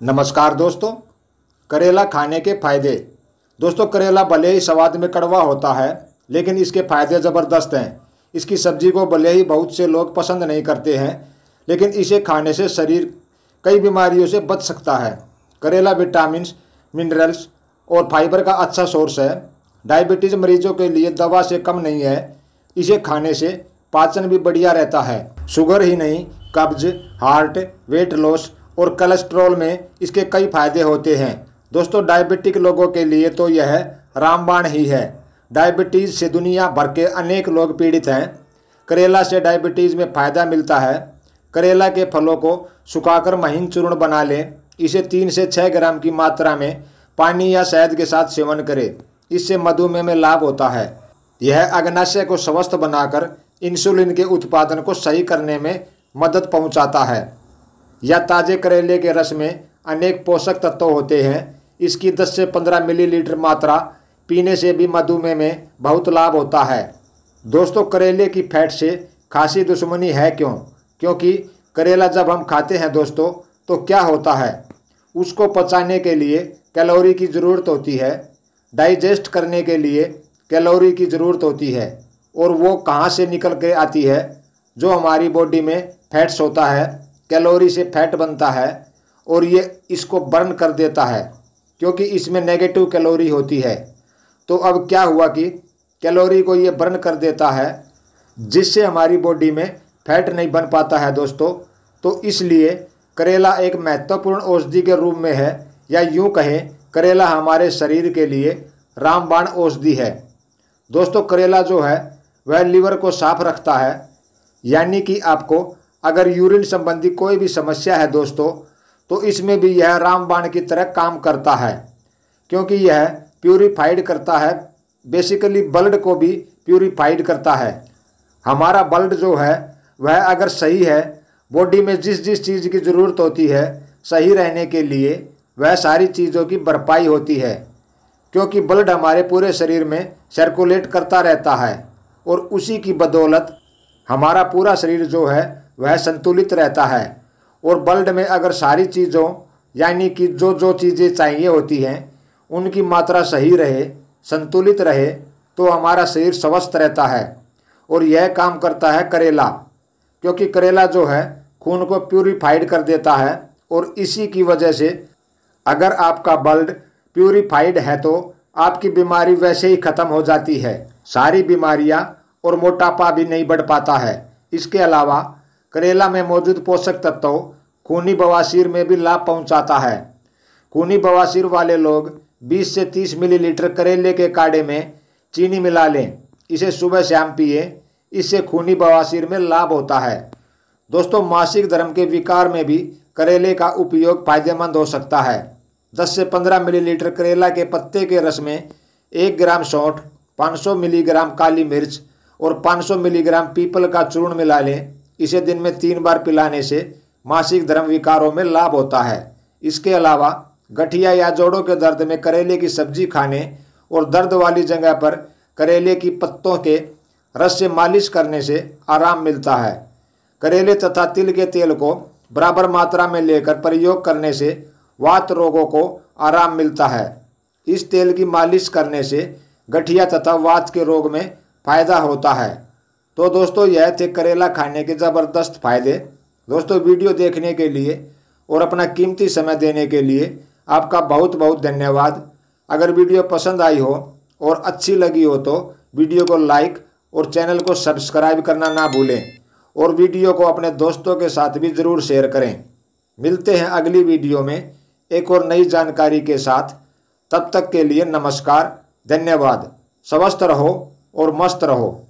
नमस्कार दोस्तों, करेला खाने के फ़ायदे। दोस्तों, करेला भले ही स्वाद में कड़वा होता है, लेकिन इसके फ़ायदे ज़बरदस्त हैं। इसकी सब्ज़ी को भले ही बहुत से लोग पसंद नहीं करते हैं, लेकिन इसे खाने से शरीर कई बीमारियों से बच सकता है। करेला विटामिन मिनरल्स और फाइबर का अच्छा सोर्स है। डायबिटीज़ मरीजों के लिए दवा से कम नहीं है। इसे खाने से पाचन भी बढ़िया रहता है। शुगर ही नहीं, कब्ज, हार्ट, वेट लॉस और कोलेस्ट्रॉल में इसके कई फ़ायदे होते हैं। दोस्तों डायबिटिक लोगों के लिए तो यह रामबाण ही है। डायबिटीज़ से दुनिया भर के अनेक लोग पीड़ित हैं। करेला से डायबिटीज़ में फ़ायदा मिलता है। करेला के फलों को सुखाकर महीन चूर्ण बना लें। इसे तीन से छः ग्राम की मात्रा में पानी या शहद के साथ सेवन करें। इससे मधुमेह में लाभ होता है। यह अग्नाशय को स्वस्थ बनाकर इंसुलिन के उत्पादन को सही करने में मदद पहुंचाता है। या ताज़े करेले के रस में अनेक पोषक तत्व होते हैं। इसकी 10 से 15 मिलीलीटर मात्रा पीने से भी मधुमेह में बहुत लाभ होता है। दोस्तों, करेले की फैट से खासी दुश्मनी है क्यों? क्योंकि करेला जब हम खाते हैं दोस्तों तो क्या होता है? उसको पचाने के लिए कैलोरी की ज़रूरत होती है। डाइजेस्ट करने के लिए कैलोरी की ज़रूरत होती है। और वो कहाँ से निकल के आती है? जो हमारी बॉडी में फैट्स होता है। कैलोरी से फैट बनता है और ये इसको बर्न कर देता है, क्योंकि इसमें नेगेटिव कैलोरी होती है। तो अब क्या हुआ कि कैलोरी को ये बर्न कर देता है, जिससे हमारी बॉडी में फैट नहीं बन पाता है दोस्तों। तो इसलिए करेला एक महत्वपूर्ण औषधि के रूप में है, या यूँ कहें, करेला हमारे शरीर के लिए रामबाण औषधि है। दोस्तों, करेला जो है, वह लीवर को साफ़ रखता है, यानी कि आपको अगर यूरिन संबंधी कोई भी समस्या है दोस्तों तो इसमें भी यह रामबाण की तरह काम करता है, क्योंकि यह प्यूरिफाइड करता है, बेसिकली ब्लड को भी प्यूरिफाइड करता है। हमारा ब्लड जो है, वह अगर सही है, बॉडी में जिस जिस चीज़ की ज़रूरत होती है, सही रहने के लिए वह सारी चीज़ों की भरपाई होती है, क्योंकि ब्लड हमारे पूरे शरीर में सर्कुलेट करता रहता है, और उसी की बदौलत हमारा पूरा शरीर जो है वह संतुलित रहता है। और ब्लड में अगर सारी चीज़ों, यानी कि जो जो चीज़ें चाहिए होती हैं, उनकी मात्रा सही रहे, संतुलित रहे तो हमारा शरीर स्वस्थ रहता है। और यह काम करता है करेला, क्योंकि करेला जो है, खून को प्यूरीफाइड कर देता है। और इसी की वजह से अगर आपका ब्लड प्यूरिफाइड है तो आपकी बीमारी वैसे ही ख़त्म हो जाती है। सारी बीमारियाँ और मोटापा भी नहीं बढ़ पाता है। इसके अलावा करेला में मौजूद पोषक तत्व खूनी बवासीर में भी लाभ पहुंचाता है। खूनी बवासीर वाले लोग 20 से 30 मिलीलीटर करेले के काढ़े में चीनी मिला लें। इसे सुबह शाम पिए, इससे खूनी बवासीर में लाभ होता है। दोस्तों, मासिक धर्म के विकार में भी करेले का उपयोग फ़ायदेमंद हो सकता है। 10 से 15 मिलीलीटर करेला के पत्ते के रस में एक ग्राम सौंठ 500 मिलीग्राम काली मिर्च और 500 मिलीग्राम पीपल का चूर्ण मिला लें। इसे दिन में तीन बार पिलाने से मासिक धर्म विकारों में लाभ होता है। इसके अलावा गठिया या जोड़ों के दर्द में करेले की सब्ज़ी खाने और दर्द वाली जगह पर करेले की पत्तों के रस से मालिश करने से आराम मिलता है। करेले तथा तिल के तेल को बराबर मात्रा में लेकर प्रयोग करने से वात रोगों को आराम मिलता है। इस तेल की मालिश करने से गठिया तथा वात के रोग में फ़ायदा होता है। तो दोस्तों, यह थे करेला खाने के ज़बरदस्त फ़ायदे। दोस्तों, वीडियो देखने के लिए और अपना कीमती समय देने के लिए आपका बहुत बहुत धन्यवाद। अगर वीडियो पसंद आई हो और अच्छी लगी हो तो वीडियो को लाइक और चैनल को सब्सक्राइब करना ना भूलें और वीडियो को अपने दोस्तों के साथ भी ज़रूर शेयर करें। मिलते हैं अगली वीडियो में एक और नई जानकारी के साथ। तब तक के लिए नमस्कार, धन्यवाद। स्वस्थ रहो और मस्त रहो।